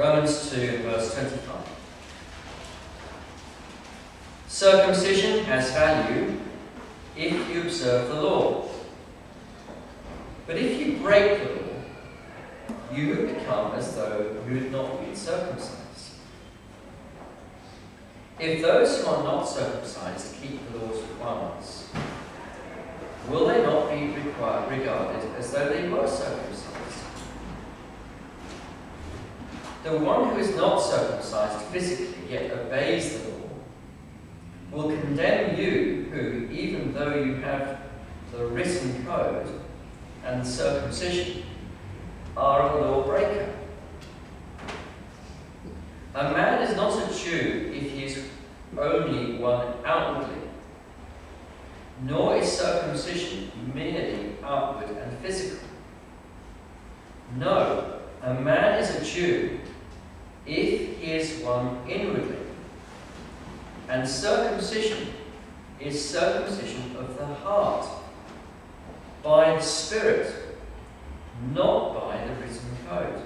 Romans 2, verse 25. Circumcision has value if you observe the law. But if you break the law, you become as though you had not been circumcised. If those who are not circumcised keep the law's requirements, will they not be regarded as though they were circumcised? The one who is not circumcised physically yet obeys the law will condemn you who, even though you have the written code and circumcision, are a lawbreaker. A man is not a Jew if he is only one outwardly, nor is circumcision merely outward and physical. No, a man is a Jew if he is one inwardly. And circumcision is circumcision of the heart by the Spirit, not by the written code.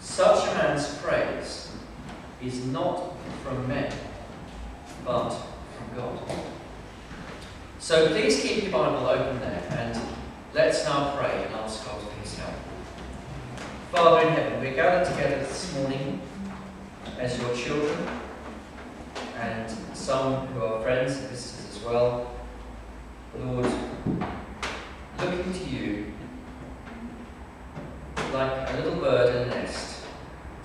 Such a man's praise is not from men, but from God. So please keep your Bible open there and let's now pray and ask God. Father in heaven, we're gathered together this morning as your children and some who are friends and visitors as well. Lord, looking to you like a little bird in a nest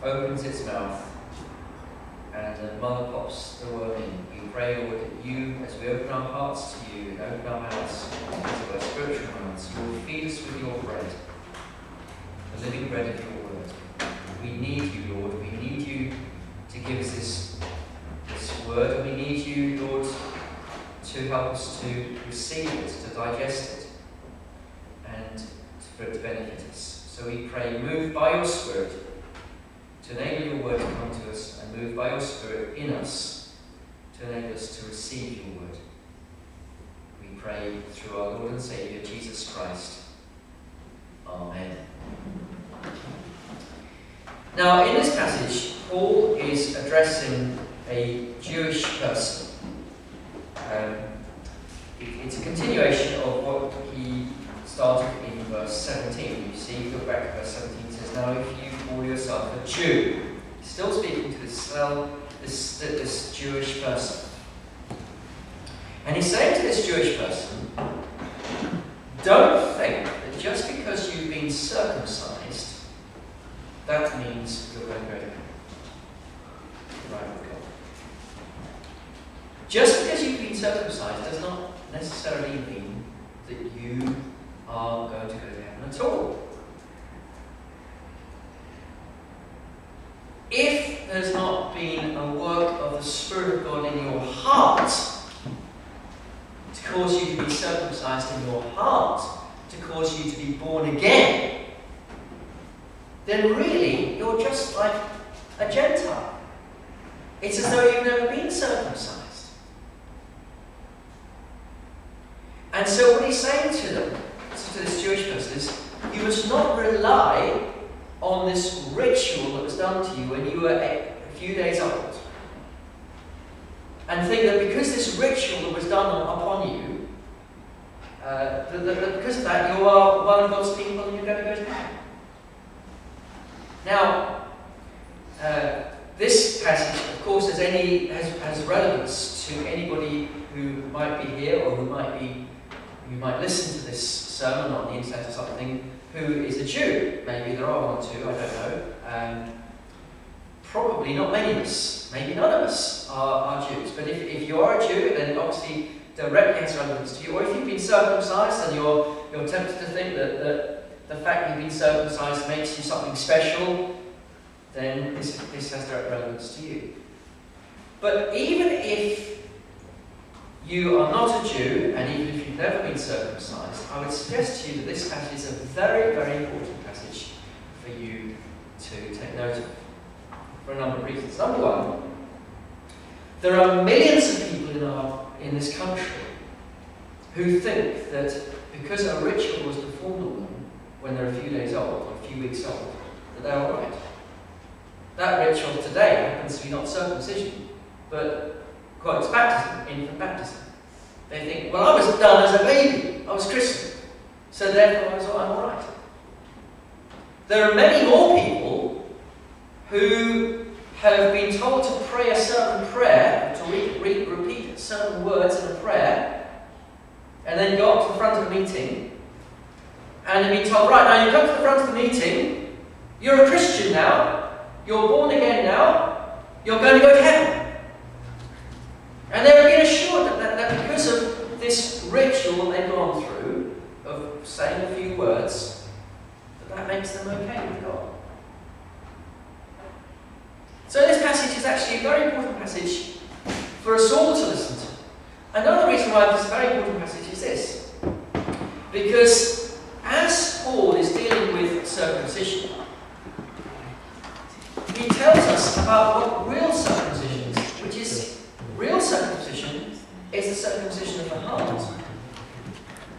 opens its mouth and the mother pops the worm in. We pray, Lord, that you, as we open our hearts to you and open our mouths to our spiritual mouths, you will feed us with your bread, the living bread of your word. We need you, Lord. We need you to give us this word, we need you, Lord, to help us to receive it, to digest it, and for it to benefit us. So we pray, move by your Spirit to enable your word to come to us, and move by your Spirit in us to enable us to receive your word. We pray through our Lord and Saviour, Jesus Christ. Amen. Now, in this passage, Paul is addressing a Jewish person. Um, it, it's a continuation of what he started in verse 17. You see, look back at verse 17, it says, Now if you call yourself a Jew, still speaking to this, this, this Jewish person. And he's saying to this Jewish person, don't think just because you've been circumcised, that means you're going to go to heaven. Right with God. just because you've been circumcised does not necessarily mean that you are going to go to heaven at all. If there's not been a work of the Spirit of God in your heart to cause you to be circumcised in your heart, to cause you to be born again, then really you're just like a Gentile. It's as though you've never been circumcised. And so what he's saying to them, to this Jewish person, is you must not rely on this ritual that was done to you when you were a few days old. And think that because this ritual that was done upon you, uh, that because of that, you are one of those people and you're going to go to heaven. Now, uh, this passage, of course, has, any, has, has relevance to anybody who might be here or who might be you might listen to this sermon on the internet or something who is a Jew. Maybe there are one or two, I don't know. Um, probably not many of us. Maybe none of us are, are Jews. But if, if you are a Jew, then obviously directly has relevance to you. Or if you've been circumcised and you're, you're tempted to think that, that the fact you've been circumcised makes you something special, then this, this has direct relevance to you. But even if you are not a Jew, and even if you've never been circumcised, I would suggest to you that this passage is a very, very important passage for you to take note of for a number of reasons. Number one, there are millions of people in, our, in this country who think that because a ritual was performed on them when they're a few days old or a few weeks old, that they're alright. that ritual today happens to be not circumcision, but quotes baptism, infant baptism. They think, well, I was done as a baby, I was christened, so therefore I was, I'm all right. There are many more people who have been told to pray a certain prayer, to re- re- repeat certain words in a prayer, and then go up to the front of the meeting, and they've told, right, now you come to the front of the meeting, you're a Christian now, you're born again now, you're going to go to heaven. And they've been assured that, that, that because of this ritual they've gone through, of saying a few words, that that makes them okay with God. So this passage is actually a very important passage for us all to listen to. Another reason why this is a very important passage is this. Because as Paul is dealing with circumcision, he tells us about what real circumcision is, which is real circumcision is the circumcision of the heart,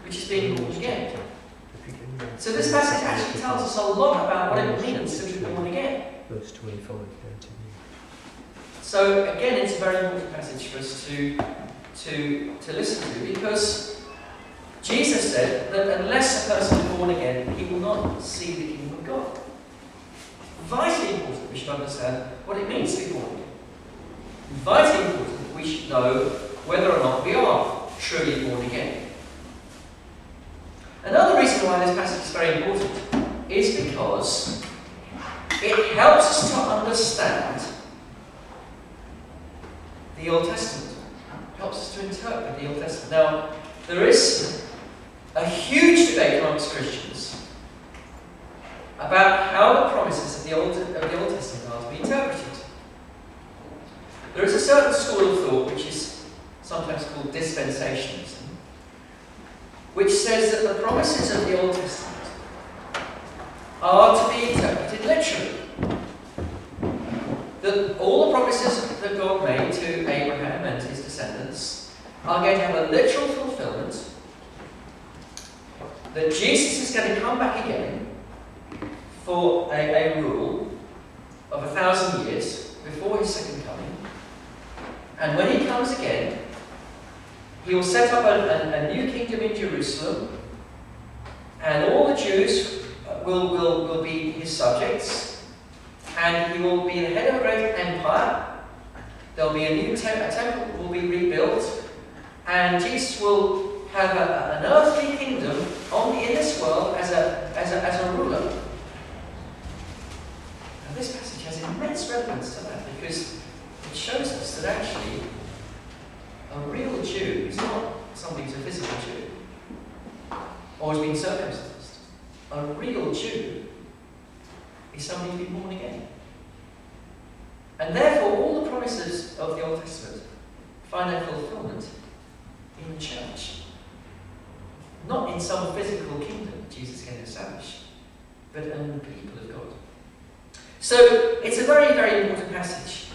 which is being born again. So this passage actually tells us a lot about what it means to be born again. Verse 25. So again, it's a very important passage for us to, to, to listen to because Jesus said that unless a person is born again, he will not see the kingdom of God. Vitally important we should understand what it means to be born again. Vitally important we should know whether or not we are truly born again. Another reason why this passage is very important is because it helps us to understand the Old Testament. Helps us to interpret the Old Testament. Now, there is a huge debate amongst Christians about how the promises of the Old, of the Old Testament are to be interpreted. There is a certain school of thought which is sometimes called dispensationalism, which says that the promises of the Old Testament are to be interpreted literally. That all the promises that God made to Abraham and his descendants are going to have a literal fulfillment. That Jesus is going to come back again for a, a rule of a thousand years before his second coming. And when he comes again, he will set up a, a, a new kingdom in Jerusalem, and all the Jews will, will, will be his subjects, and he will be the head of a great empire. There'll be a new temple, a temple will be rebuilt, and Jesus will have a, an earthly kingdom only in this world as a, as a, as a ruler. Now, this passage has immense relevance to that because it shows us that actually a real Jew is not somebody who's a physical Jew or has been circumcised. A real Jew is somebody who's been born again. And therefore, all the promises of the Old Testament find their fulfillment in the church. Not in some physical kingdom Jesus can establish, but in the people of God. So, it's a very, very important passage,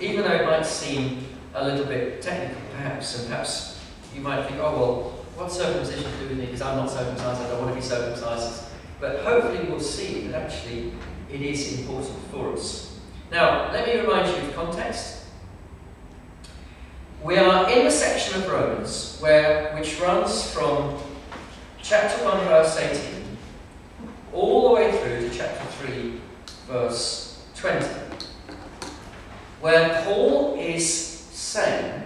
even though it might seem a little bit technical, perhaps, and perhaps you might think, oh, well, what's circumcision do with me? Because I'm not circumcised, I don't want to be circumcised. But hopefully, we'll see that actually it is important for us. Now, let me remind you of context. We are in the section of Romans where, which runs from chapter 1, verse 18, all the way through to chapter 3, verse 20, where Paul is saying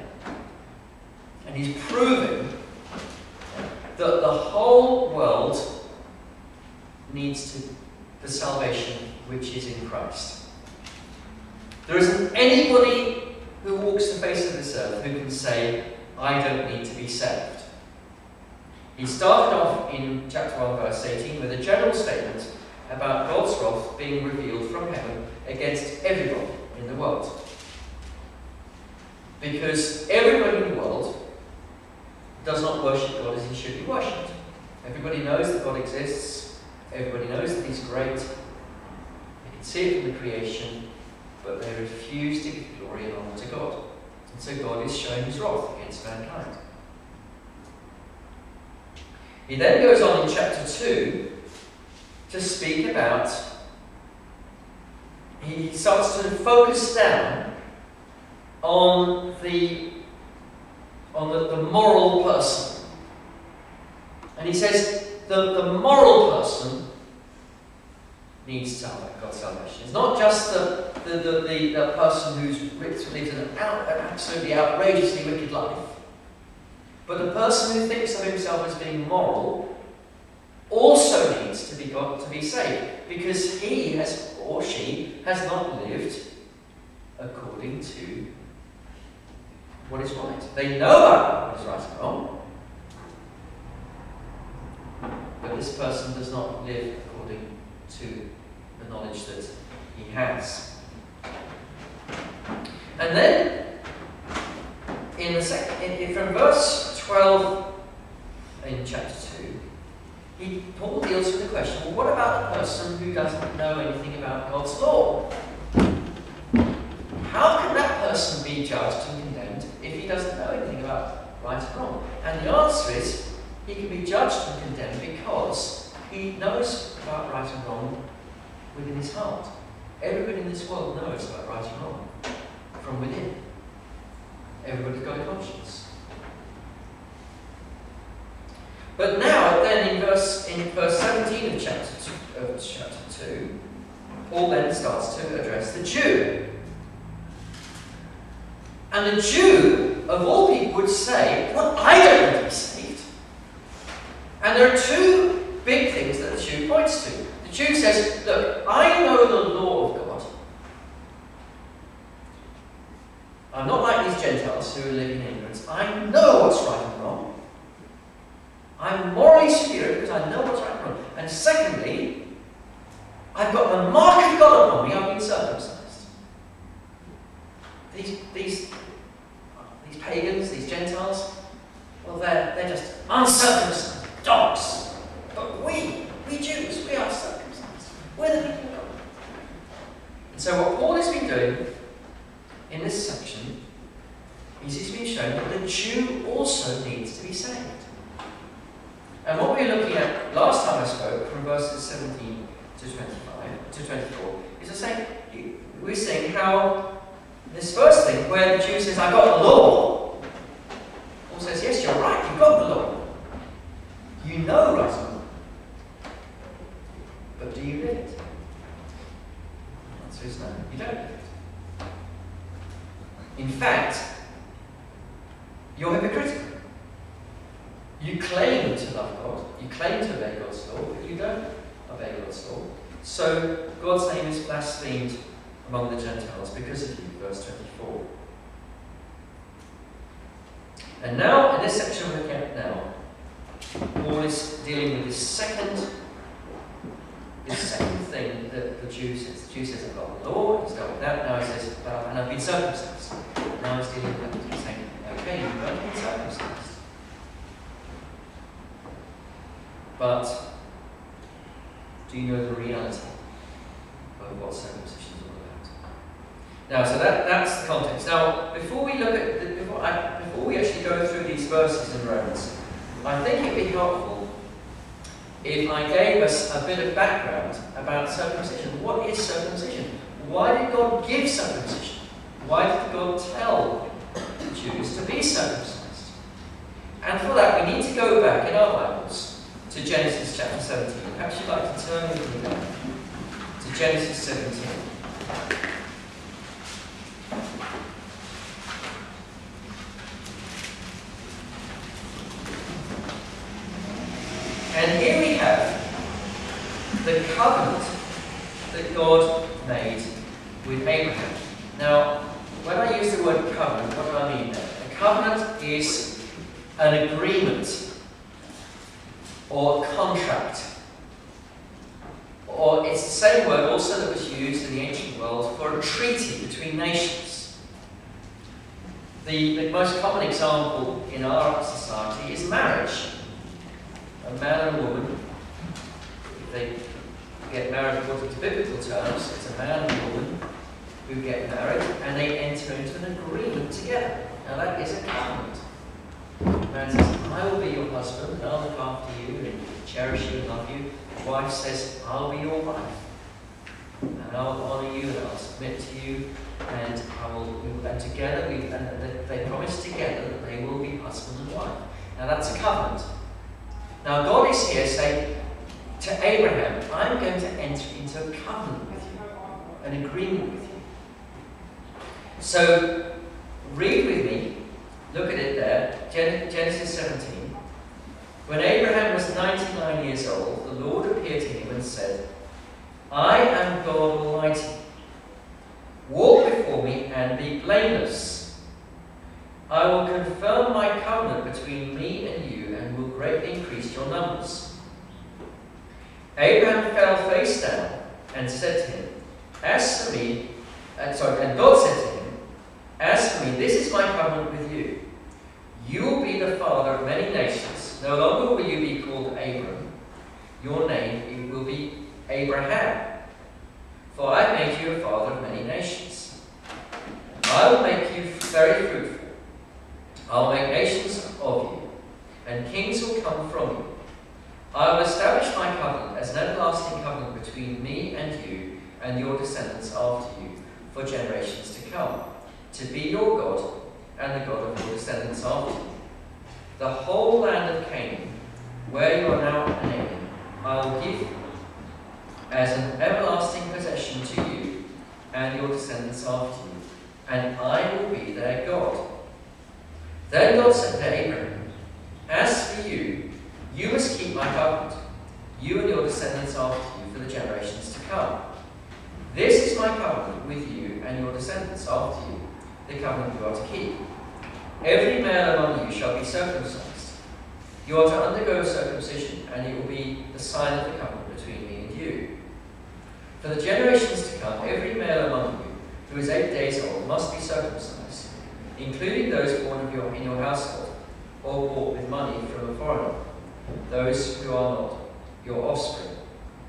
and he's proving that the whole world needs to the salvation which is in Christ. There isn't anybody who walks the face of this earth who can say, I don't need to be saved. He started off in chapter 1, verse 18, with a general statement about God's wrath being revealed from heaven against everyone in the world. Because everybody in the world does not worship God as he should be worshipped. Everybody knows that God exists, everybody knows that he's great, see it from the creation, but they refuse to give glory and honour to God. And so God is showing his wrath against mankind. He then goes on in chapter 2 to speak about he starts to focus down on the on the, the moral person. And he says the, the moral person needs God's salvation. It's not just the, the, the, the, the person who's lives an, out, an absolutely outrageously wicked life, but the person who thinks of himself as being moral also needs to be God to be saved because he has or she has not lived according to what is right. They know about what is right and wrong, but this person does not live according to knowledge that he has. And then, in the second, in, from verse 12 in chapter 2, he, Paul deals with the question well, what about the person who doesn't know anything about God's law? How can that person be judged and condemned if he doesn't know anything about right and wrong? And the answer is he can be judged and condemned because he knows about right and wrong within his heart. Everybody in this world knows about right and wrong from within. Everybody's got a conscience. But now, then, in verse in verse 17 of chapter two, of chapter two, Paul then starts to address the Jew. And the Jew, of all people, would say, "Well, I don't want to be saved." And there are two big things that the Jew points to. Jew says, "Look, I know the law of God." I'm not like these Gentiles who living in ignorance. I know what's right and wrong. I'm morally superior because I know what's right and wrong. And secondly, I've got the mark of God upon me. I've been circumcised. These, these the Jews to be circumcised? And for that, we need to go back in our Bibles to Genesis chapter 17. Perhaps you'd like to turn with me there to Genesis 17. And here we have the covenant that God made with Abraham. Now, when I use the word covenant, what do I mean there? A covenant is an agreement or contract. Or it's the same word also that was used in the ancient world for a treaty between nations. The, the most common example in our society is marriage. A man and a woman, if they get married according to biblical terms, it's a man and a woman who get married and they enter into an agreement together. Now that is a covenant. Man says, I will be your husband, and I'll look after you and cherish you and love you. The wife says, I'll be your wife. and I'll honour you and I'll submit to you, and I will, and together we, and they promise together that they will be husband and wife. Now that's a covenant. Now God is here saying to Abraham, I'm going to enter into a covenant with you, an agreement with you. So read with me, look at it there, Genesis 17. When Abraham was 99 years old, the Lord appeared to him and said, I am God Almighty. Walk before be blameless. I will confirm my covenant between me and you and will greatly increase your numbers. Abraham fell face down and said to him, As for me, and sorry, and God said to him, As for me, this is my covenant with you. You will be the father of many nations. No longer will you be called Abram. Your name will be Abraham. For I have made you a father of many nations. I will make you very fruitful. I will make nations of you, and kings will come from you. I will establish my covenant as an everlasting covenant between me and you and your descendants after you for generations to come, to be your God and the God of your descendants after you. The whole land of Canaan, where you are now an alien, I will give as an everlasting possession to you and your descendants after you, and I will be their God. Then God said to Abraham, As for you, you must keep my covenant, you and your descendants after you, for the generations to come. This is my covenant with you and your descendants after you, the covenant you are to keep. Every male among you shall be circumcised. You are to undergo circumcision, and it will be the sign of the covenant between me and you. For the generations to come, every male among you who is eight days old must be circumcised, including those born of your, in your household or bought with money from a foreigner, those who are not your offspring,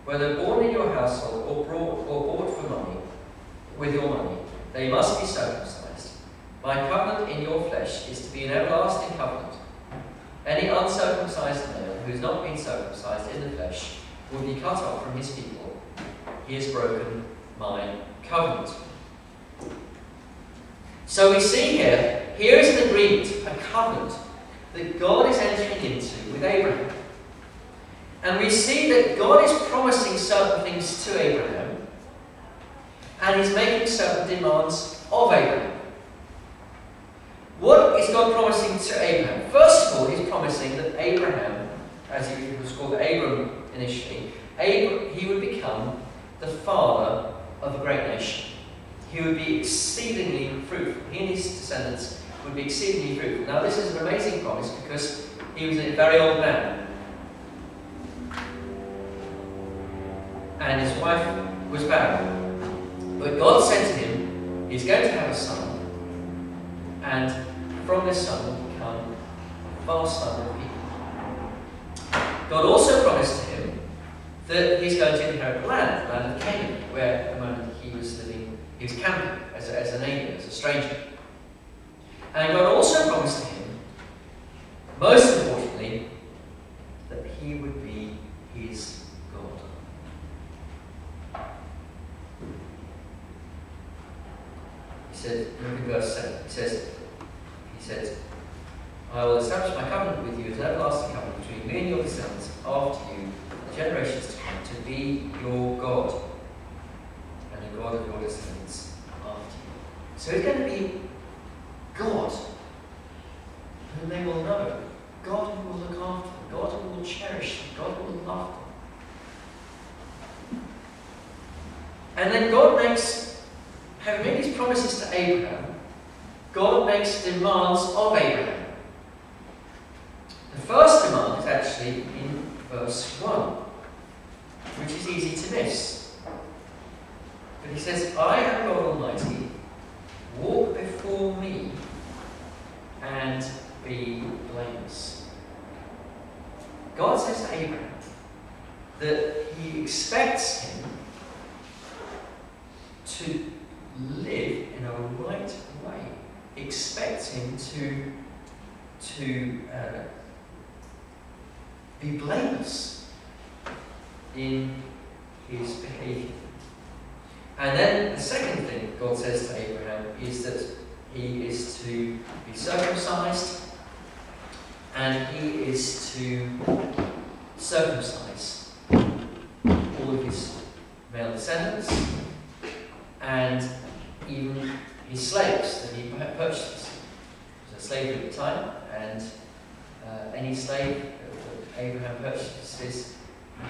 whether born in your household or, brought, or bought for money with your money, they must be circumcised. My covenant in your flesh is to be an everlasting covenant. Any uncircumcised male who has not been circumcised in the flesh will be cut off from his people he has broken my covenant. So we see here, here is an agreement, a covenant, that God is entering into with Abraham. And we see that God is promising certain things to Abraham, and he's making certain demands of Abraham. What is God promising to Abraham? First of all, he's promising that Abraham, as he was called Abram initially, he would become the father of a great nation. He would be exceedingly fruitful. He and his descendants would be exceedingly fruitful. Now, this is an amazing promise because he was a very old man. And his wife was barren. But God said to him, He's going to have a son. And from this son will become a vast number of people. God also promised to him that he's going to inherit the land, the land of Canaan, where the moment he was camping as, a, as an alien, as a stranger. And God also promised to him, most importantly, that he would be his God. He said, look at verse 7, he says, he says, I will establish my covenant with you as an everlasting covenant between me and your descendants after you generations to come to be your God and the God of your descendants after you. So it's going to be God whom they will know, God who will look after them, God who will cherish them, God who will love them. And then God makes, having made these promises to Abraham, God makes demands of Abraham. The first demand is actually in verse 1 which is easy to miss. But he says, I am God Almighty, walk before me and be blameless. God says to Abraham that he expects him to live in a right way, expects him to, to uh, be blameless in his behavior. And then the second thing God says to Abraham is that he is to be circumcised and he is to circumcise all of his male descendants and even his slaves that he purchased. He was a slave at the time, and uh, any slave that Abraham purchases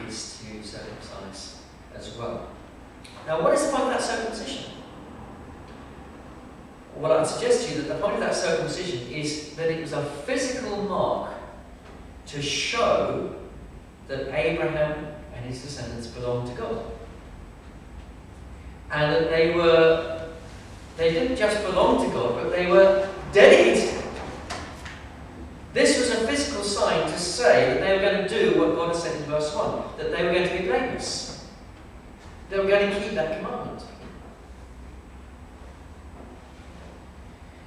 is to circumcise as well. Now, what is the point of that circumcision? Well, I'd suggest to you that the point of that circumcision is that it was a physical mark to show that Abraham and his descendants belonged to God. And that they were, they didn't just belong to God, but they were dedicated. This was a physical sign to say that they were going to do what God had said in verse 1, that they were going to be blameless. They were going to keep that commandment.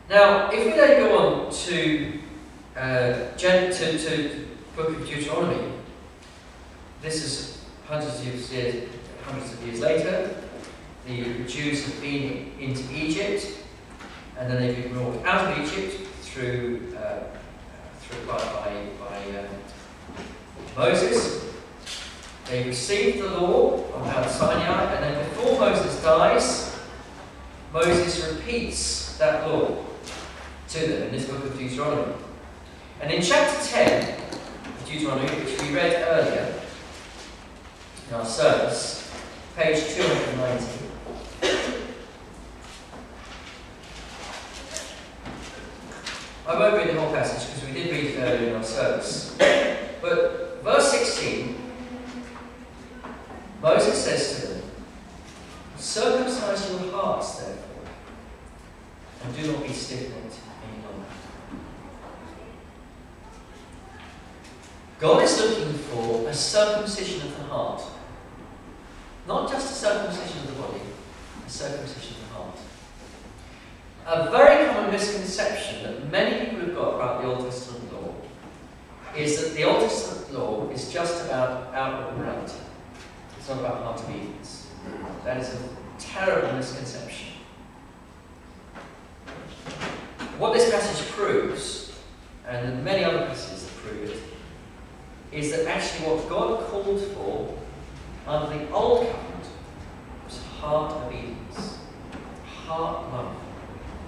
Now, if we then go on to, uh, to, to book of Deuteronomy, this is hundreds of years, hundreds of years later. The Jews have been into Egypt, and then they've been brought out of Egypt through, uh, through by, by, by um, Moses. They received the law on Mount Sinai, and then before Moses dies, Moses repeats that law to them in this book of Deuteronomy. And in chapter 10 of Deuteronomy, which we read earlier in our service, page 290, I won't read the whole passage because we did read it earlier in our service. But verse 16, Moses says to them, Circumcise your hearts, therefore, and do not be stiff-necked any longer. God is looking for a circumcision of the heart. Not just a circumcision of the body, a circumcision of the heart. A very common misconception that many people have got about the Old Testament law is that the Old Testament law is just about outward morality. It's not about heart obedience. That is a terrible misconception. What this passage proves, and many other passages that prove it, is that actually what God called for under the Old Covenant was heart obedience, heart love.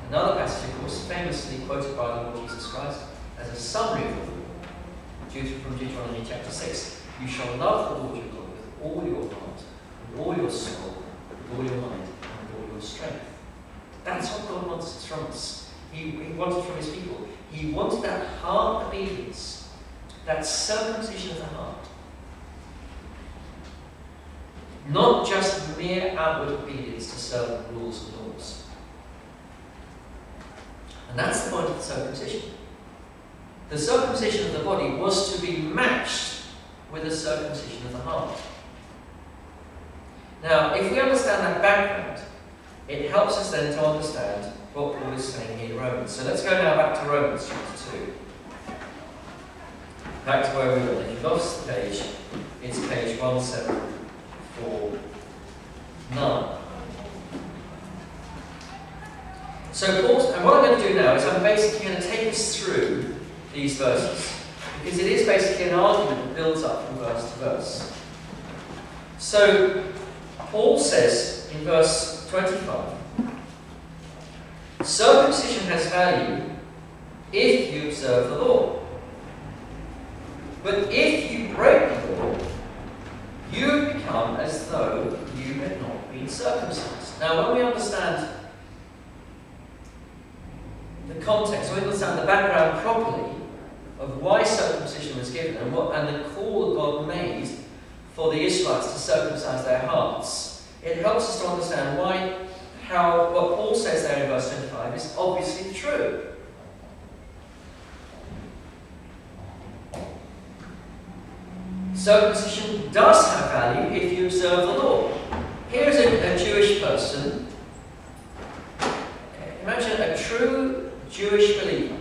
Another passage, of course, famously quoted by the Lord Jesus Christ as a summary of the law, from Deuteronomy chapter 6. You shall love the Lord your God with all your heart, with all your soul, with all your mind, and with all your strength. That's what God wants from us. He, he wanted from his people. He wanted that heart obedience, that circumcision of the heart. Not just mere outward obedience to certain rules and laws. And that's the point of the circumcision. The circumcision of the body was to be matched with the circumcision of the heart. Now, if we understand that background, it helps us then to understand what Paul is saying here in Romans. So let's go now back to Romans chapter 2. Back to where we were. If you've lost the page, it's page 1749. So Paul, and what I'm going to do now is I'm basically going to take us through these verses. Because it is basically an argument that builds up from verse to verse. So Paul says in verse 25, Circumcision has value if you observe the law. But if you break the law, you become as though you had not been circumcised. Now, when we understand context, we understand the background properly of why circumcision was given and, what, and the call God made for the Israelites to circumcise their hearts, it helps us to understand why how what Paul says there in verse 25 is obviously true. Circumcision does have value if you observe the law. Here is a, a Jewish person. Imagine a true Jewish believer.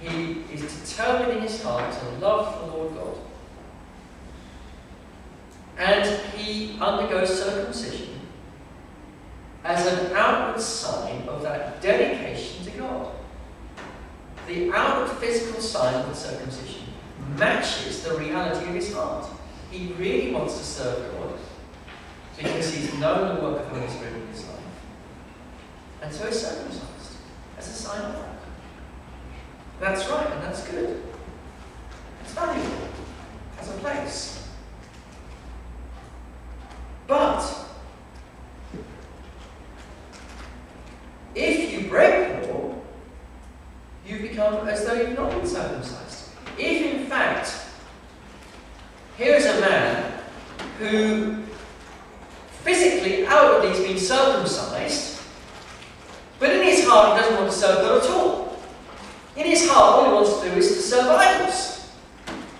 He is determined in his heart to love the Lord God. And he undergoes circumcision as an outward sign of that dedication to God. The outward physical sign of the circumcision matches the reality of his heart. He really wants to serve God because he's known the work of the Holy Spirit in his life. And so he's circumcised as a sign of that. That's right, and that's good. It's valuable. Has a place. But if you break the law, you become as though you've not been circumcised. If in fact, here is a man who physically, outwardly has been circumcised, but in his heart he doesn't want to serve God at all. In his heart, all he wants to do is to serve idols,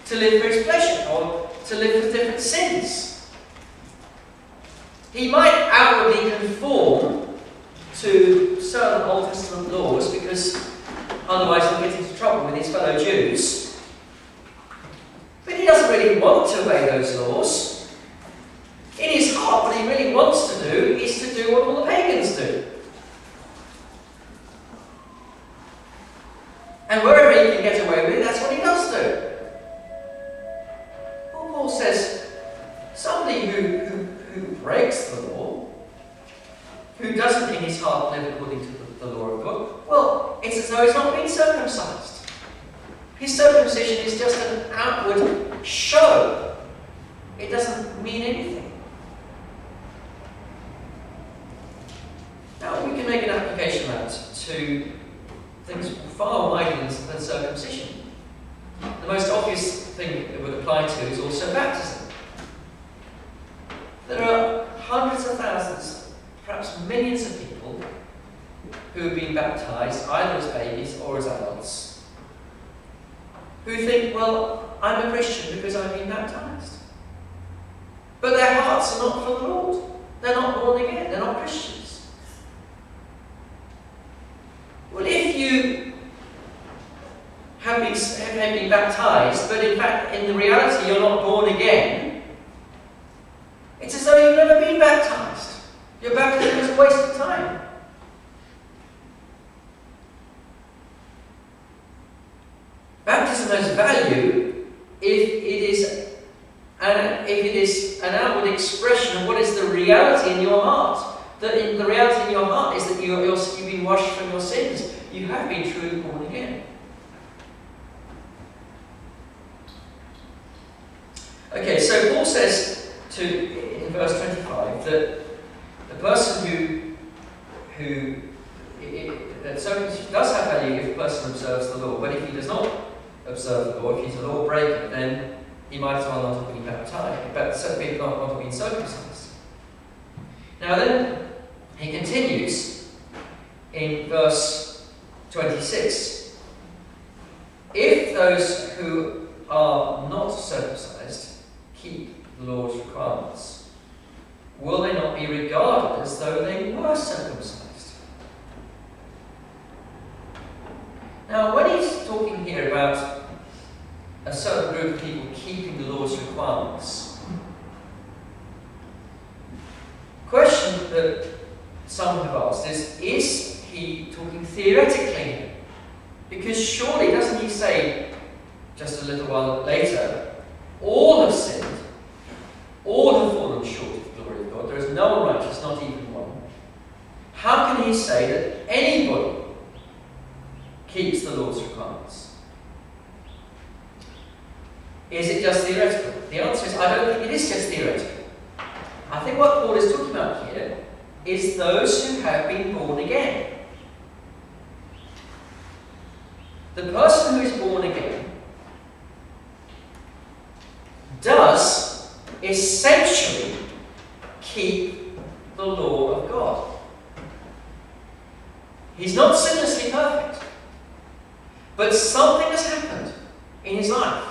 to live for his pleasure, or to live for different sins. He might outwardly conform to certain Old Testament laws because otherwise he'll get into trouble with his fellow Jews. But he doesn't really want to obey those laws. In his heart, what he really wants to do is to do what all the pagans do. And wherever he can get away with it, that's what he does do. Well, Paul says somebody who, who, who breaks the law, who doesn't in his heart live according to the, the law of God, well, it's as though he's not been circumcised. His circumcision is just an outward show. It doesn't mean anything. Now, we can make an application of that to things far wider than, than circumcision. The most obvious thing it would apply to is also baptism. There are hundreds of thousands, perhaps millions of people who have been baptized either as babies or as adults who think, well, I'm a Christian because I've been baptized. But their hearts are not for the Lord. They're not born again. They're not Christians. Well, if you have been, have been baptized, but in fact, in the reality, you're not born again, it's as though you've never been baptized. Your baptism is a waste of time. Baptism has value if it is an, if it is an outward expression of what is the reality in your heart. That in, the reality in your heart is that you are, you've been washed from your sins. You have been truly born again. Okay, so Paul says to in verse 25 that the person who who that circumcision does have value if a person observes the law, but if he does not observe the law, if he's a law breaker, then he might as well not have been baptized, but certainly not, not have been circumcised. Now then, he continues in verse 26. If those who are not circumcised keep the law's requirements, will they not be regarded as though they were circumcised? Now, when he's talking here about a certain group of people keeping the law's requirements, question that some have asked is, is he talking theoretically Because surely, doesn't he say just a little while later, all have sinned, all have fallen short of the glory of God, there is no one righteous, not even one. How can he say that anybody keeps the Lord's requirements? Is it just theoretical? The answer is I don't think it is just theoretical. I think what Paul is talking about here is those who have been born again. The person who is born again does essentially keep the law of God. He's not sinlessly perfect, but something has happened in his life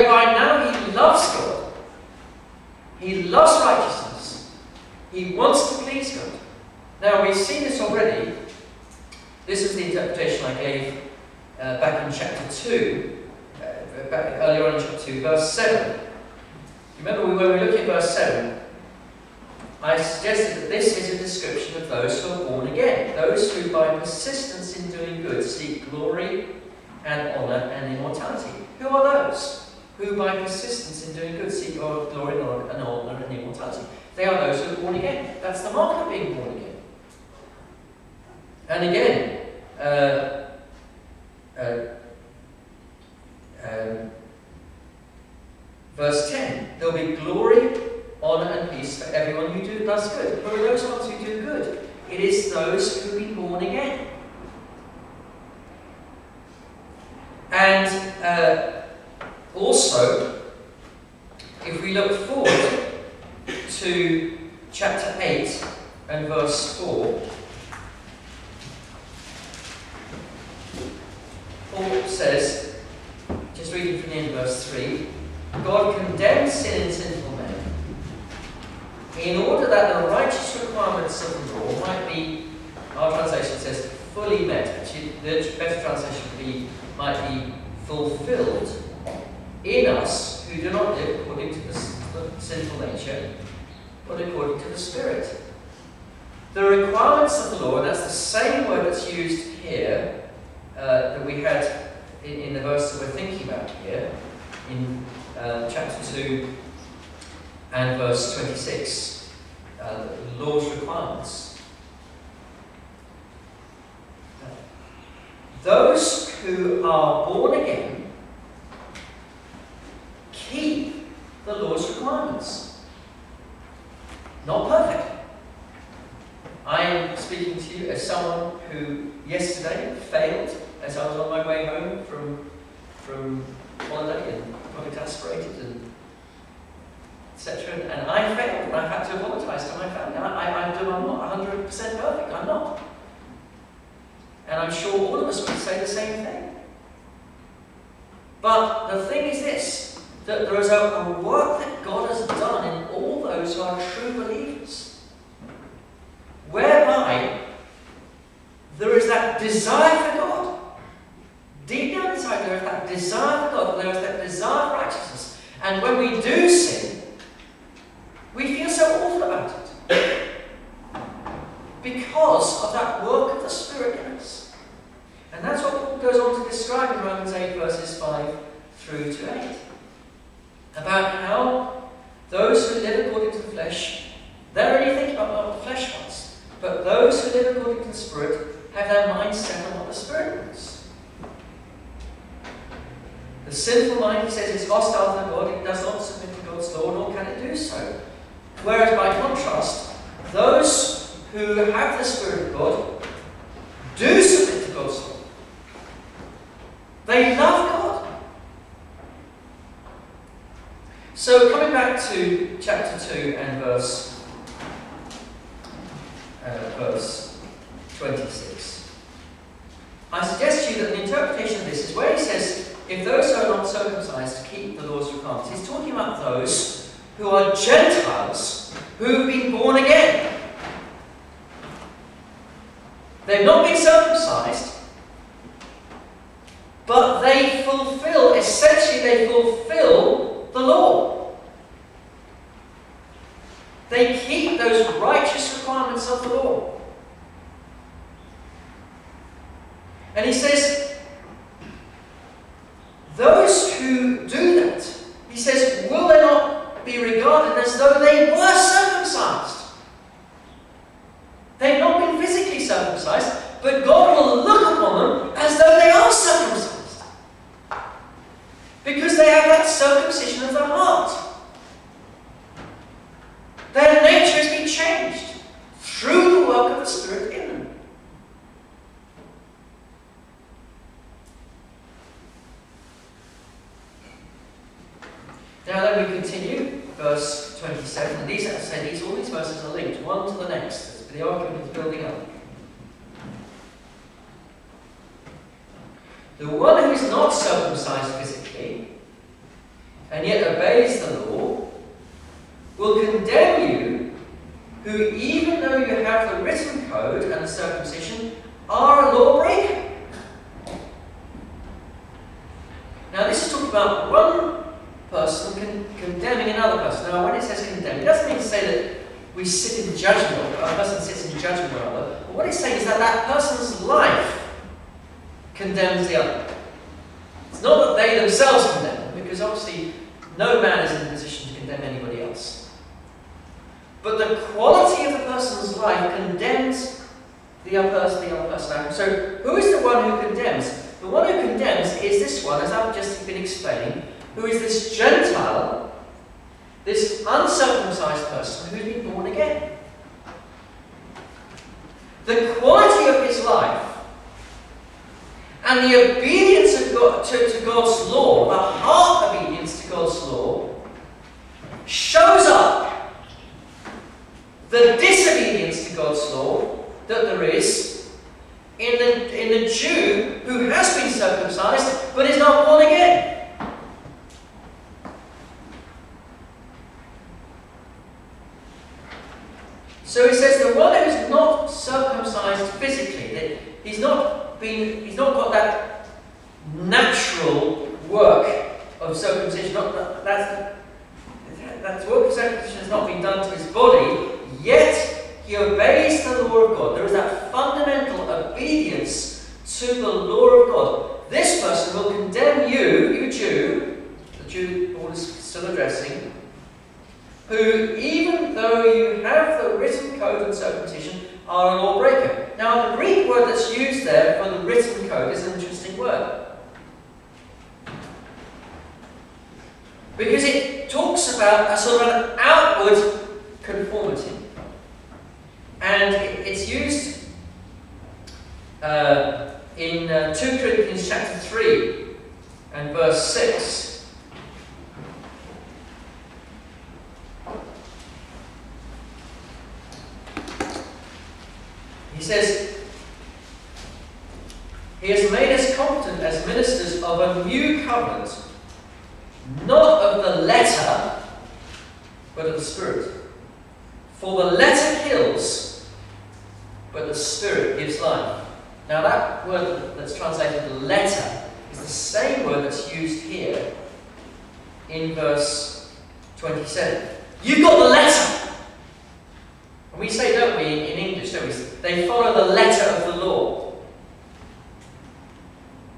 whereby now he loves God, he loves righteousness, he wants to please God. Now we've seen this already. This is the interpretation I gave uh, back in chapter 2, uh, back earlier on in chapter 2, verse 7. Remember, when we look at verse 7, I suggested that this is a description of those who are born again, those who by persistence in doing good seek glory and honour and immortality. Who are those? Who by persistence in doing good seek glory and honour and immortality. They are those who are born again. That's the mark of being born again. And again, uh, uh, um, verse 10 there'll be glory, honour, and peace for everyone who do, does good. Who are those ones who do good? It is those who've been born again. And uh, also, if we look forward to chapter 8 and verse 4, Paul says, just reading from the end of verse 3, God condemns sin in sinful men in order that the righteous requirements of the law might be, our translation says, fully met. Actually, the better translation would be, might be fulfilled in us who do not live according to the sinful nature, but according to the Spirit. The requirements of the law, and that's the same word that's used here uh, that we had in, in, the verse that we're thinking about here, in uh, chapter 2 and verse 26, uh, the law's requirements. Those who are born again keep the law's requirements. Not perfect. I am speaking to you as someone who yesterday failed as I was on my way home from from holiday and got exasperated and etc. And I failed and I've had to apologise to my family. I, I, I'm not 100% perfect. I'm not. And I'm sure all of us would say the same thing. But the thing is this that there is a, a work that God has done in all those who are true believers, whereby there is that desire for God. Deep down inside, there is that desire for God, there is that desire for righteousness. And when we do sin, we feel so awful about it. Because of that work of the Spirit in us. And that's what Paul goes on to describe in Romans 8, verses 5 through to 8 about how those who live according to the flesh, they're only thinking about what the flesh wants. But those who live according to the Spirit have their mind set on what the Spirit wants. The sinful mind, he says, is hostile to God, it does not submit to God's law, nor can it do so. Whereas, by contrast, those who have the Spirit of God do submit to God's law. They love God. So coming back to chapter 2 and verse, uh, verse 26, I suggest to you that the interpretation of this is where he says, if those who are not circumcised keep the law's of requirements, he's talking about those who are Gentiles who've been born again. They've not been circumcised, but they fulfill, essentially, they fulfill the law. They keep those righteous requirements of the law. And he says, those who do that, he says, will they not be regarded as though they were circumcised? They've not been physically circumcised, but God will look upon them as though they are circumcised. Because they have that circumcision of the heart. Their nature has been changed through the work of the Spirit in them. Now then we continue, verse 27. And these, as I say, these, all these verses are linked, one to the next. The argument is building up. The one who is not circumcised physically and yet obeys the law will condemn you, who, even though you have the written code and the circumcision, are a lawbreaker. Now, this is talking about one person con condemning another person. Now, when it says condemn, it doesn't mean to say that we sit in judgment, or a person sits in judgment rather. But what it's saying is that that person's life condemns the other. It's not that they themselves condemn them, because obviously no man is in a position to condemn anybody else. But the quality of the person's life condemns the other person, the other person. So who is the one who condemns? The one who condemns is this one, as I've just been explaining, who is this Gentile, this uncircumcised person who's been born again. The quality of his life and the obedience of God, to, to God's law, the heart obedience God's law, shows up the disobedience to God's law that there is in the, in the Jew who has been circumcised but is not born again. So he says the one who is not circumcised physically, that he's not been, he's not got that natural work of circumcision. Not that, that's that work of circumcision has not been done to his body, yet he obeys the law of God. There is that fundamental obedience to the law of God. This person will condemn you, you Jew, the Jew Paul is still addressing, who, even though you have the written code of circumcision, are a lawbreaker. Now, the Greek word that's used there for the written code is an interesting word. Because it talks about a sort of an outward conformity. And it's used uh, in uh, 2 Corinthians chapter 3 and verse 6. He says, He has made us competent as ministers of a new covenant, not of the letter, but of the Spirit. For the letter kills, but the Spirit gives life. Now, that word that's translated letter is the same word that's used here in verse 27. You've got the letter. And we say, don't we, in English, don't we? They follow the letter of the law.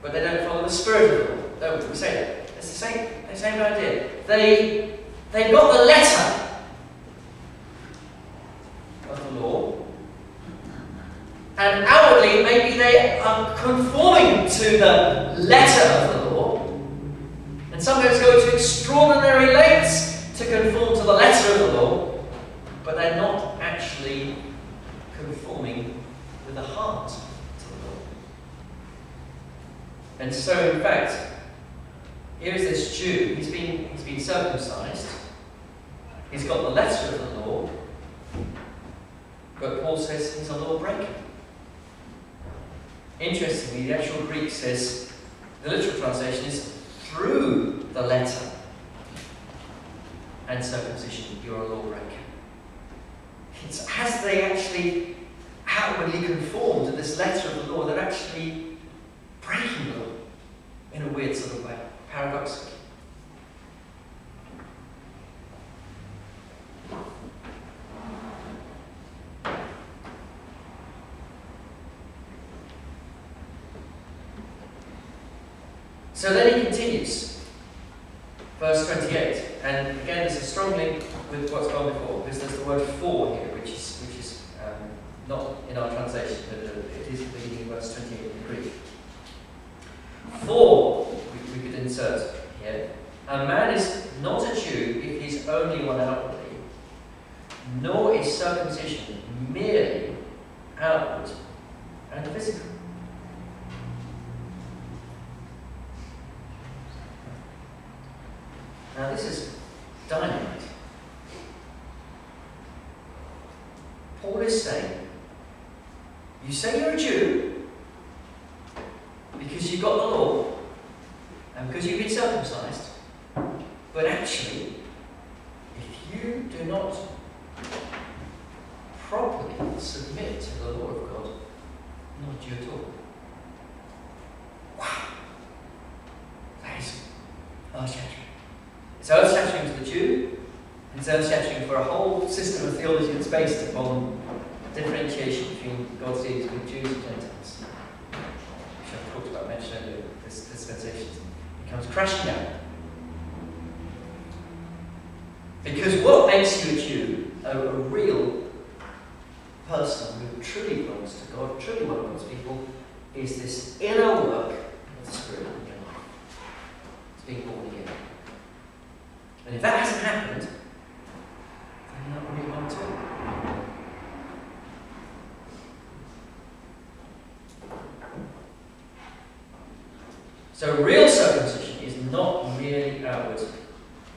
But they don't follow the spirit of the law, don't we? We say that. Same, same idea. They, they've got the letter of the law. And outwardly, maybe they are conforming to the letter of the law. And sometimes go to extraordinary lengths to conform to the letter of the law but they're not actually conforming with the heart to the law. And so, in fact, here is this Jew, he's been, he's been circumcised, he's got the letter of the law, but Paul says he's a lawbreaker. Interestingly, the actual Greek says, the literal translation is through the letter and circumcision, you're a lawbreaker. It's as they actually outwardly conform to this letter of the law, they're actually breaking the law in a weird sort of way, paradoxically. So then he continues, verse 28, and again there's a strong link with what's gone before, because there's the word for here, which is, which is um, not in our translation, but uh, it is beginning in verse 28 in the Greek. For, we, we could insert here, a man is not a Jew if he's only one outwardly, nor is circumcision merely outward and physical. Now this is dynamite. Paul is saying, you say you're a Jew because you've got the law and because you've been circumcised, but actually, if you do not properly submit to the law of God, all. Wow! That is earth shattering. It's earth shattering to the Jew, and Conservative for a whole system of theology that's based upon differentiation between God's dealings with Jews and Gentiles. Which I've talked about, mentioned earlier, this dispensation. It comes crashing down. Because what makes you a Jew, a, a real person who truly belongs to God, truly one of God's people, is this inner work of the Spirit in your life. It's being born again. And if that hasn't happened, then you're not really one too. So real circumcision is not merely outward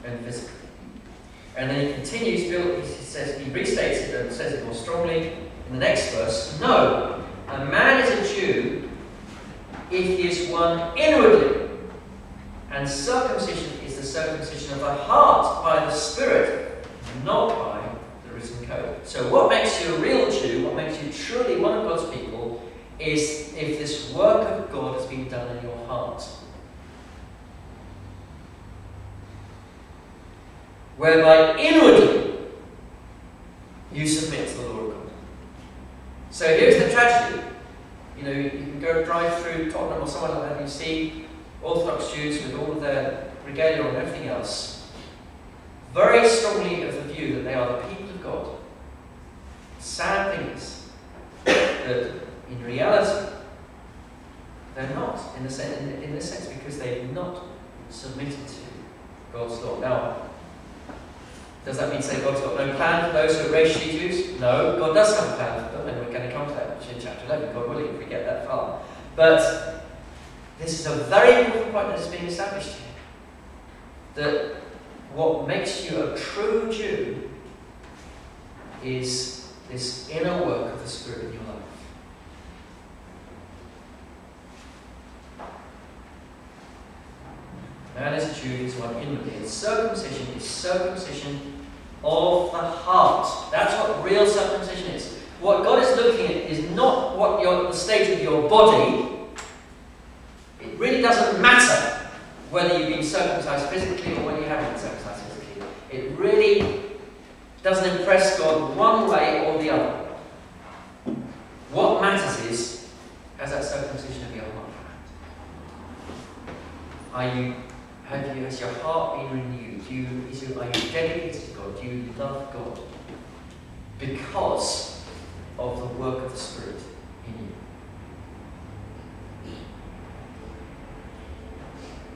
and physical. And then he continues, Bill, he says, he restates it and says it more strongly in the next verse. No, a man is a Jew if he is one inwardly. And circumcision is the circumcision of the heart by the Spirit, not by the written code. So, what makes you a real Jew, what makes you truly one of God's people, is if this work of God has been done in your heart. Whereby inwardly you submit to the law of God. So here's the tragedy. You know, you can go drive through Tottenham or somewhere like that and you see Orthodox Jews with all of their regalia and everything else, very strongly of the view that they are the people of God. Sad thing is that in reality, they're not, in, the sen- in, sense, because they've not submitted to God's law. Now, does that mean say God's got no plan for those who are racially Jews? No, God does have a plan for them, and we're going to come to that in chapter 11, God willing, if we get that far. But this is a very important point that is being established here. That what makes you a true Jew is this inner work of the Spirit in your life. Man is a Jew is one inwardly, circumcision is circumcision of the heart. That's what real circumcision is. What God is looking at is not what your, the state of your body. It really doesn't matter whether you've been circumcised physically or whether you haven't been circumcised physically. It really doesn't impress God one way or the other. What matters is, has that circumcision of your heart Are you have you, has your heart been renewed? Do you, are you dedicated to God? Do you love God? Because of the work of the Spirit in you.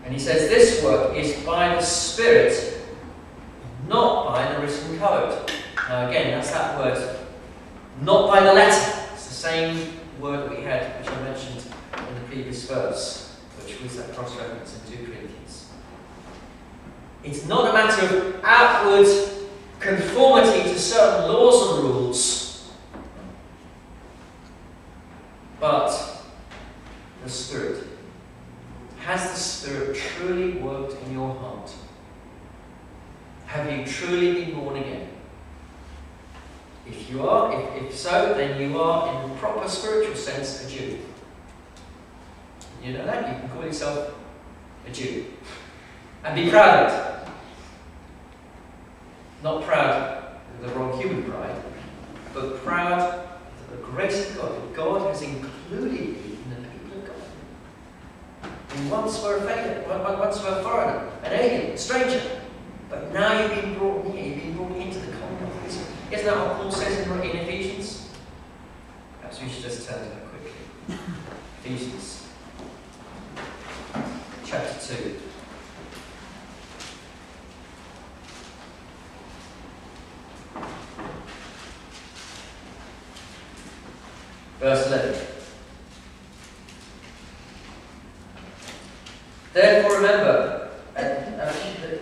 And he says this work is by the Spirit, not by the written code. Now again, that's that word, not by the letter. It's the same word we had, which I mentioned in the previous verse, which was that 2 Corinthians. It's not a matter of outward conformity to certain laws and rules, but the Spirit. Has the Spirit truly worked in your heart? Have you truly been born again? If you are, if, if so, then you are, in the proper spiritual sense, a Jew. You know that? You can call yourself a Jew. And be proud of it. Not proud of the wrong human pride, but proud of the grace of God. That God has included you in the people of God. You once were a failure, once were a foreigner, an alien, a stranger. But now you've been brought near, you've been brought into the commonwealth. Isn't that what Paul says in Ephesians? Perhaps we should just turn to that quickly. Ephesians chapter 2. Verse 11. Therefore remember uh, uh, that,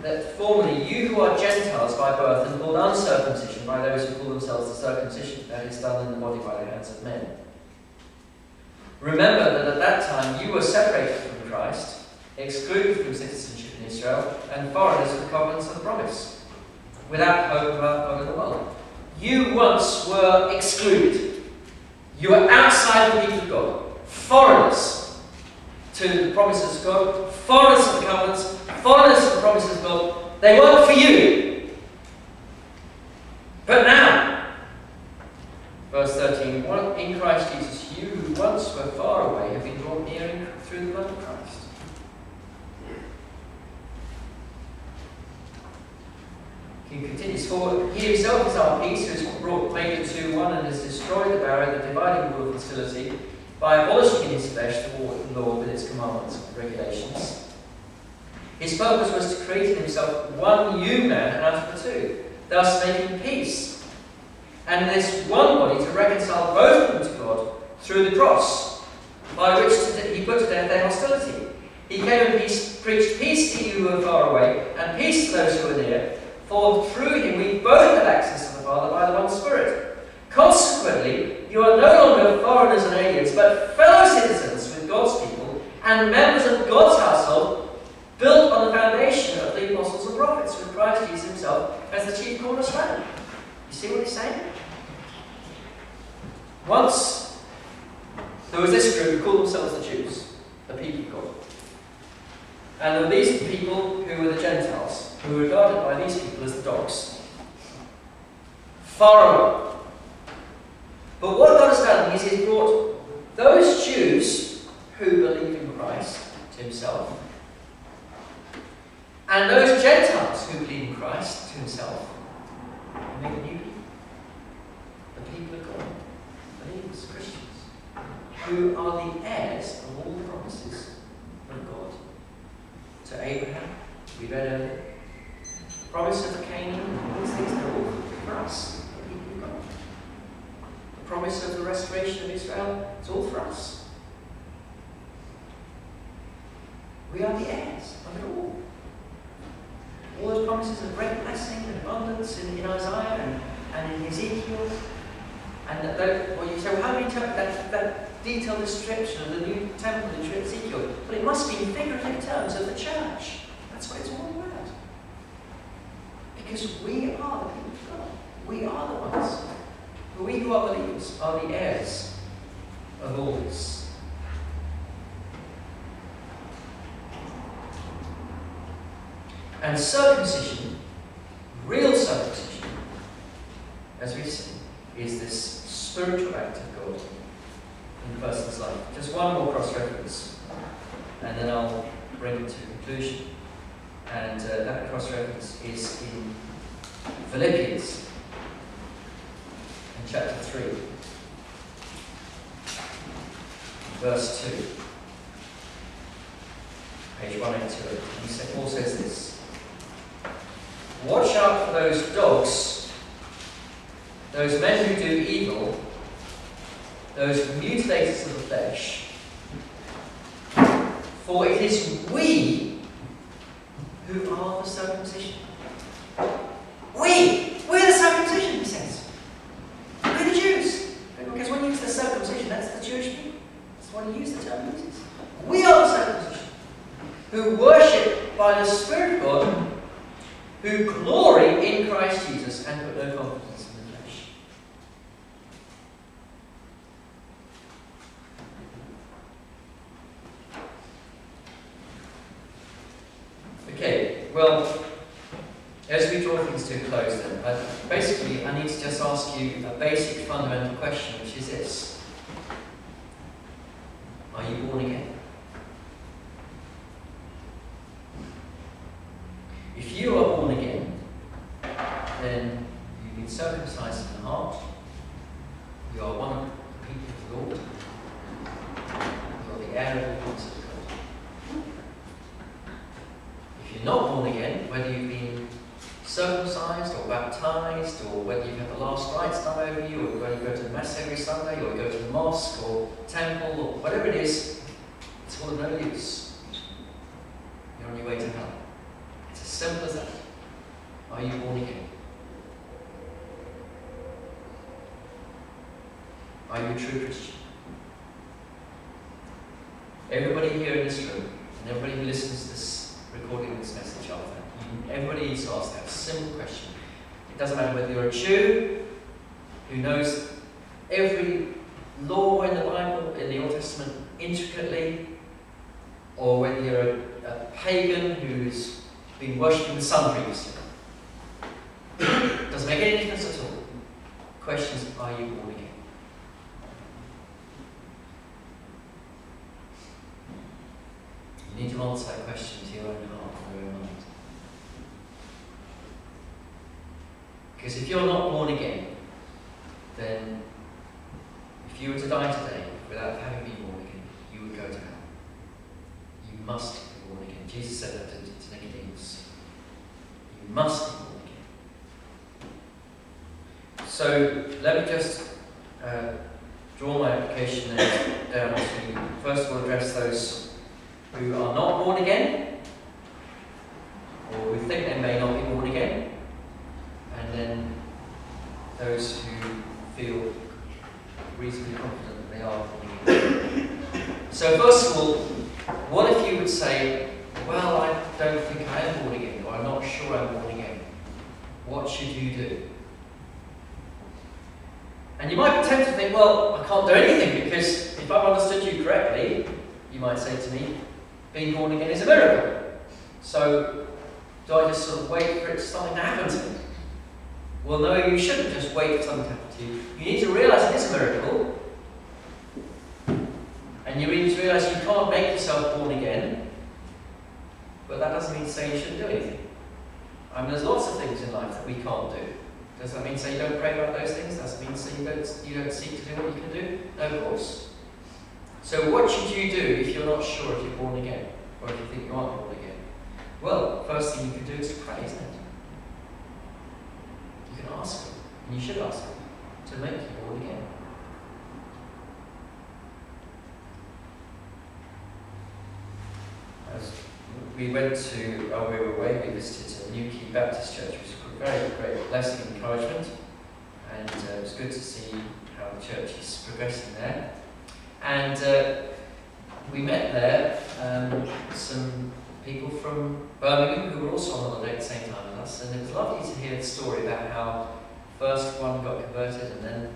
that formerly you who are Gentiles by birth and called uncircumcision by those who call themselves the circumcision that is done in the body by the hands of men. Remember that at that time you were separated from Christ, excluded from citizenship in Israel, and foreigners of the covenants of the promise, without hope of our God in the world. You once were excluded you are outside the people of God, foreigners to the promises of God, foreigners to the covenants, foreigners to the promises of God. They weren't for you. But now, verse 13, in Christ Jesus, you who once were far away have been brought near through the blood of Christ. He continues, For he himself is our peace, who has brought made the two one and has destroyed the barrier, the dividing wall of hostility, by abolishing in his flesh the law with its commandments and regulations. His purpose was to create in himself one new man out of the two, thus making peace. And this one body to reconcile both of them to God through the cross, by which he put to death their hostility. He came and peace, preached peace to you who are far away, and peace to those who are near. For through him we both have access to the Father by the one Spirit. Consequently, you are no longer foreigners and aliens, but fellow citizens with God's people and members of God's household, built on the foundation of the apostles and prophets, with Christ Jesus himself as the chief cornerstone. You see what he's saying? Once there was this group who called themselves the Jews, the people of God. And there were these people who were the Gentiles who were regarded by these people as the dogs. Away. But what God has done is He's brought those Jews who believe in Christ to Himself, and those Gentiles who believe in Christ to Himself, and made a new people. The people of God, believers, Christians, who are the heirs of all the promises of God to Abraham. We read earlier promise of Canaan, all these things, they're all for us, the people of God. The promise of the restoration of Israel, it's all for us. We are the heirs of it all. All those promises of great blessing and abundance in, in Isaiah and, and in Ezekiel. And that, that, well, you say, well, how do you interpret that, that detailed description of the new temple in Ezekiel? But it must be in figurative terms of the church. That's what it's all about. Because we are the people of God. We are the ones. We who are believers are the heirs of all this. And circumcision, real circumcision, as we see, is this spiritual act of God in the person's life. Just one more cross reference, and then I'll bring it to conclusion and uh, that cross reference is in Philippians, in chapter 3, verse 2, page 182. He Paul says this Watch out for those dogs, those men who do evil, those mutilators of the flesh. For it is we who are the circumcision. We! We're the circumcision, he says. We're the Jews. Because when you use the circumcision, that's the Jewish people. That's what he used the term uses. We are the circumcision. Who worship by the Spirit of God, who glory in Christ Jesus and put no confidence in the flesh. Okay, well, as we draw things to a close then, I, basically I need to just ask you a basic fundamental question, which is this. Are you born again? If you are born again, then you've been circumcised in the heart, you are one of the people of the Lord, you are the heir of the promise you're not born again, whether you've been circumcised or baptized, or whether you've had the last rites done over you, or whether you go to Mass every Sunday, or you go to the mosque or temple, or whatever it is, it's all of no use. You're on your way to hell. It's as simple as that. Are you born again? Are you a true Christian? Everybody here in this room, and everybody who listens to this recording this message of that. Everybody needs to ask that simple question. It doesn't matter whether you're a Jew who knows every law in the Bible, in the Old Testament, intricately, or whether you're a, a pagan who's been worshipping the sun previously. Doesn't make any difference at all. question is, are you born again? You need to answer that question to your own heart and your own mind. Because if you're not born again, then if you were to die today without having been born again, you would go to hell. You must be born again. Jesus said that to, to Nicodemus. You must be born again. So let me just uh, draw my application down to first of all address those who are not born again, or who think they may not be born again, and then those who feel reasonably confident that they are born again. So, first of all, what if you would say, Well, I don't think I am born again, or I'm not sure I'm born again? What should you do? And you might be tempted to think, Well, I can't do anything because if I've understood you correctly, you might say to me, being born again is a miracle. So, do I just sort of wait for it something to happen to me? Well, no, you shouldn't just wait for something to happen to you. You need to realize it is a miracle. And you need to realize you can't make yourself born again. But that doesn't mean to say you shouldn't do anything. I mean, there's lots of things in life that we can't do. Does that mean to say you don't pray about those things? Does it mean to say you don't, you don't seek to do what you can do? No, of course. So what should you do if you're not sure if you're born again? Or if you think you aren't born again? Well, first thing you can do is pray, isn't it? You can ask Him, and you should ask Him, to make you born again. As we went to, while we were away, Newquay Baptist Church, which was a very great blessing and encouragement. And uh, it was good to see how the church is progressing there. And uh, we met there um, some people from Birmingham who were also on holiday at the same time as us, and it was lovely to hear the story about how first one got converted, and then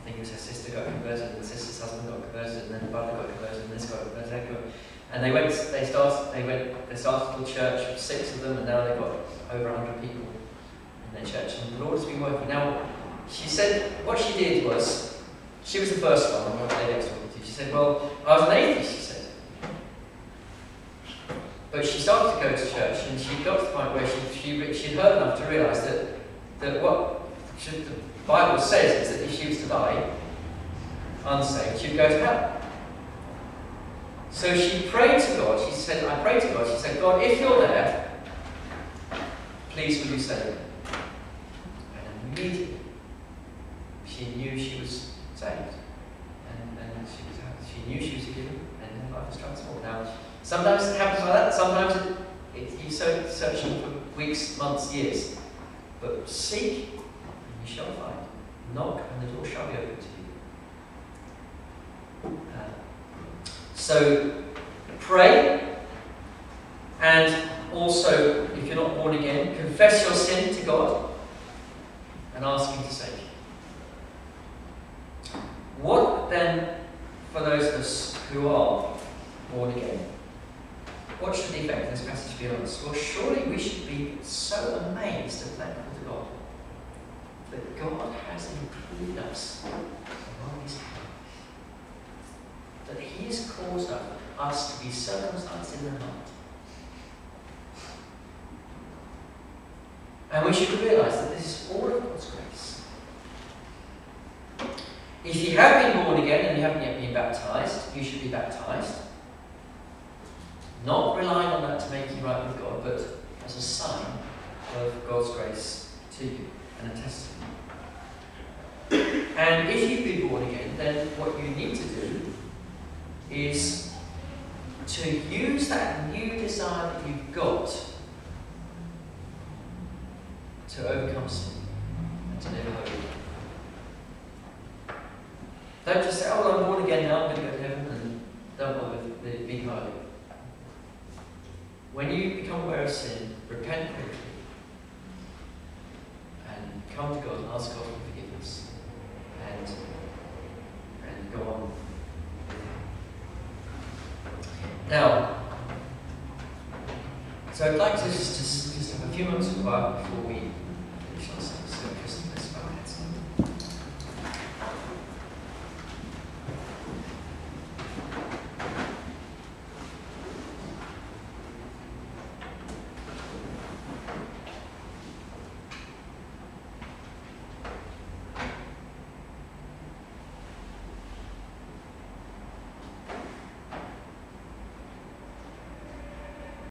I think it was her sister got converted, and the sister's husband got converted, and then the brother got converted, and this got converted. And they went, they started, they went, they started a church with six of them, and now they've got over 100 people in their church, and the Lord has been working. Now, she said what she did was, she was the first one, I'm not next one said, Well, I was an atheist, she said. But she started to go to church and she got to the point where she, she, she'd heard enough to realise that, that what the Bible says is that if she was to die unsaved, she'd go to hell. So she prayed to God. She said, I prayed to God. She said, God, if you're there, please will you save me? And immediately she knew she was saved And, and she, was, she knew she was forgiven, and her life was transformed. Now, sometimes it happens like that, sometimes it, it, you search searching for weeks, months, years. But seek, and you shall find. Knock, and the door shall be opened to you. Uh, so, pray, and also, if you're not born again, confess your sin to God and ask Him to save you. What then for those of us who are born again. What should the effect of this passage be on us? Well, surely we should be so amazed and thankful to God that God has included us among His that He has caused us to be circumcised in the heart. And we should realise that this is all of God's grace. If you have been born again and you haven't yet been baptized, you should be baptized. Not relying on that to make you right with God, but as a sign of God's grace to you and a testimony. And if you've been born again, then what you need to do is to use that new desire that you've got to overcome sin and to holy life. Don't just say, oh, I'm born again now, I'm going to go to heaven, and don't bother with being holy. When you become aware of sin, repent quickly, and come to God and ask God for forgiveness, and, and go on. Now, so I'd like to just, just, have a few moments of quiet before we